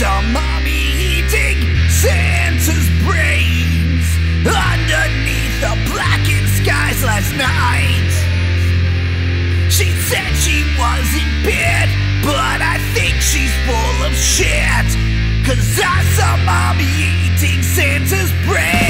saw mommy eating Santa's brains underneath the blackened skies last night. She said she was in bed, but I think she's full of shit. Cause I saw mommy eating Santa's brains.